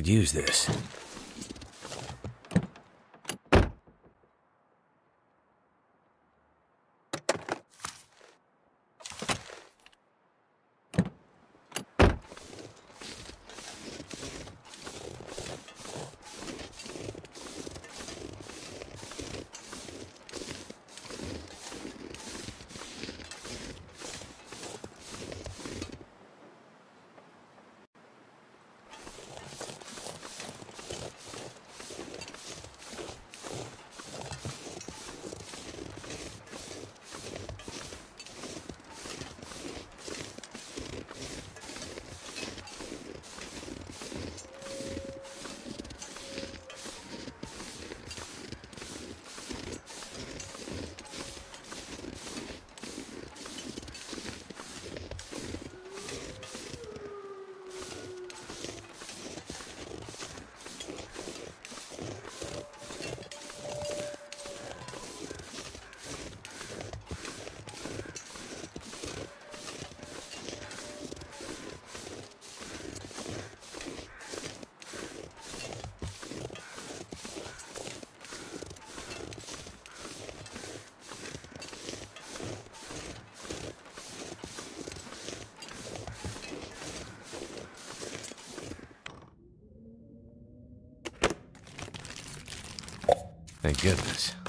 could use this. Thank goodness.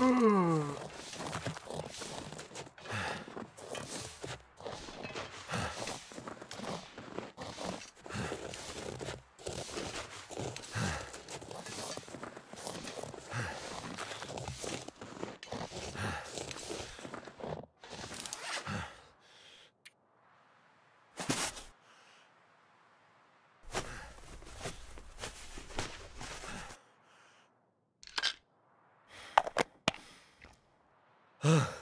I a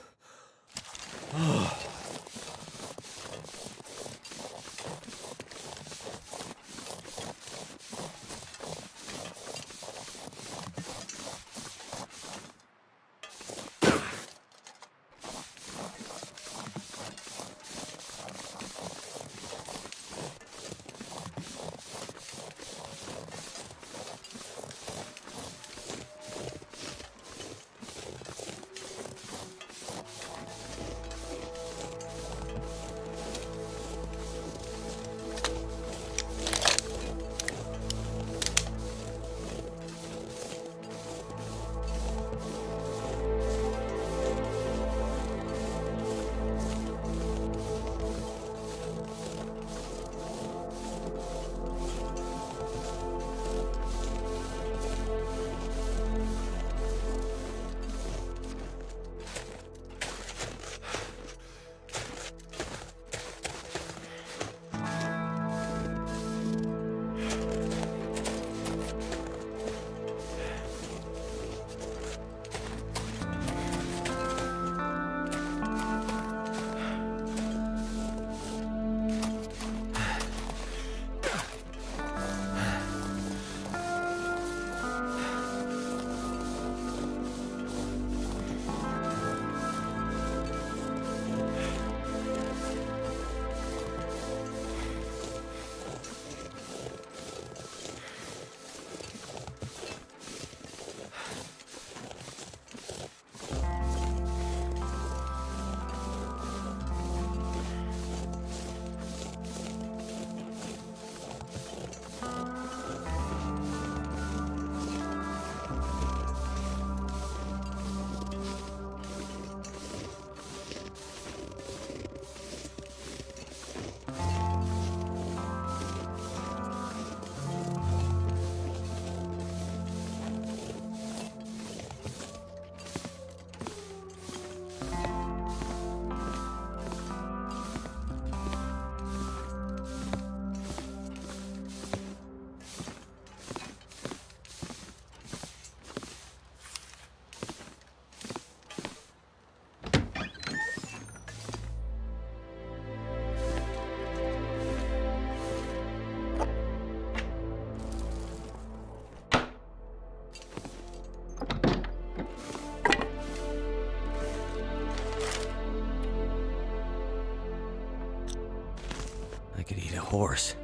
horse.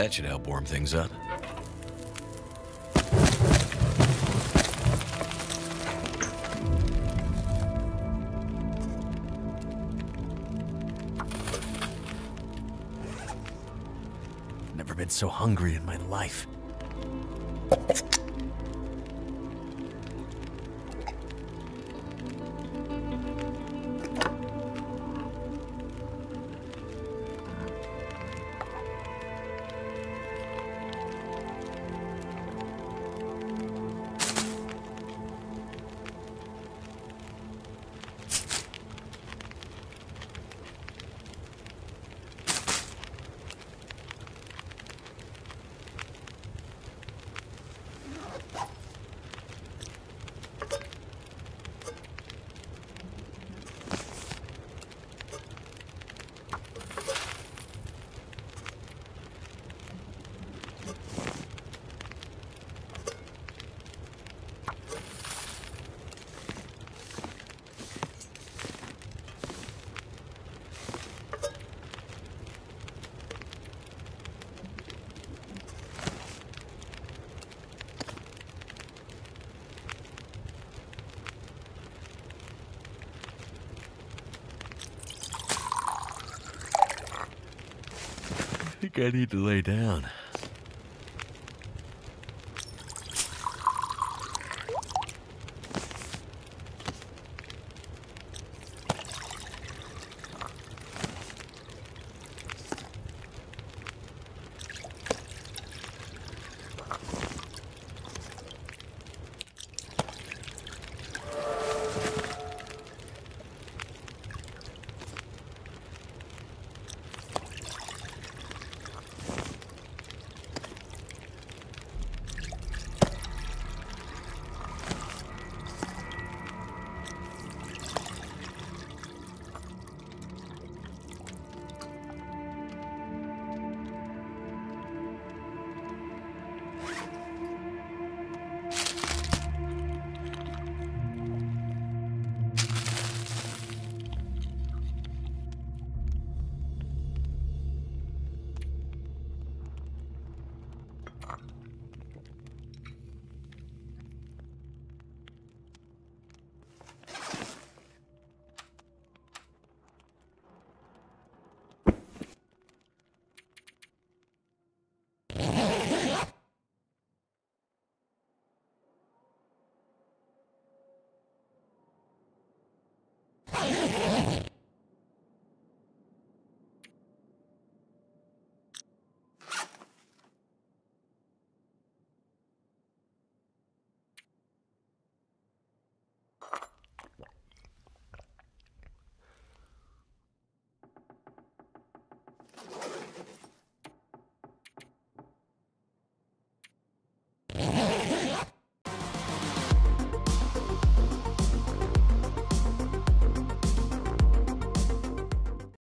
That should help warm things up. Never been so hungry in my life. Think I need to lay down.